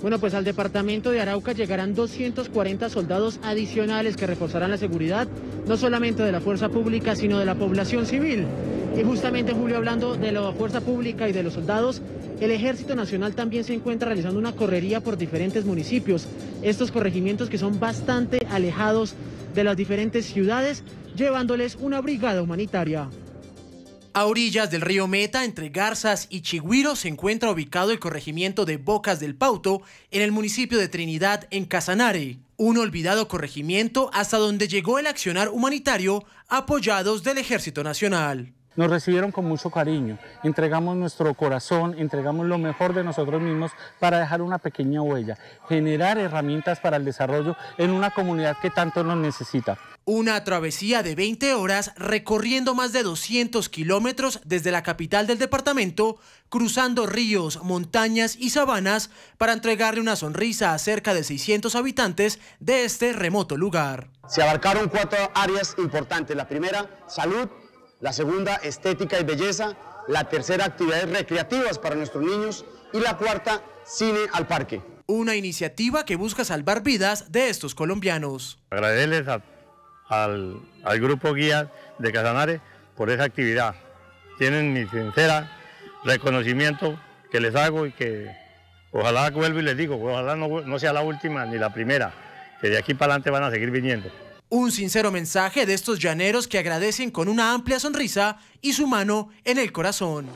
Bueno, pues al departamento de Arauca llegarán 240 soldados adicionales que reforzarán la seguridad, no solamente de la fuerza pública, sino de la población civil. Y justamente, Julio, hablando de la fuerza pública y de los soldados, el Ejército Nacional también se encuentra realizando una correría por diferentes municipios. Estos corregimientos que son bastante alejados de las diferentes ciudades, llevándoles una brigada humanitaria. A orillas del río Meta, entre Garzas y Chigüiro, se encuentra ubicado el corregimiento de Bocas del Pauto, en el municipio de Trinidad, en Casanare. Un olvidado corregimiento hasta donde llegó el accionar humanitario apoyados del Ejército Nacional. Nos recibieron con mucho cariño, entregamos nuestro corazón, entregamos lo mejor de nosotros mismos para dejar una pequeña huella, generar herramientas para el desarrollo en una comunidad que tanto nos necesita. Una travesía de 20 horas recorriendo más de 200 kilómetros desde la capital del departamento, cruzando ríos, montañas y sabanas para entregarle una sonrisa a cerca de 600 habitantes de este remoto lugar. Se abarcaron cuatro áreas importantes. La primera, salud, la segunda, estética y belleza, la tercera, actividades recreativas para nuestros niños y la cuarta, cine al parque. Una iniciativa que busca salvar vidas de estos colombianos. Agradecerles al, al grupo guía de Casanare por esa actividad. Tienen mi sincera reconocimiento que les hago y que ojalá vuelvo y les digo, ojalá no, no sea la última ni la primera, que de aquí para adelante van a seguir viniendo. Un sincero mensaje de estos llaneros que agradecen con una amplia sonrisa y su mano en el corazón.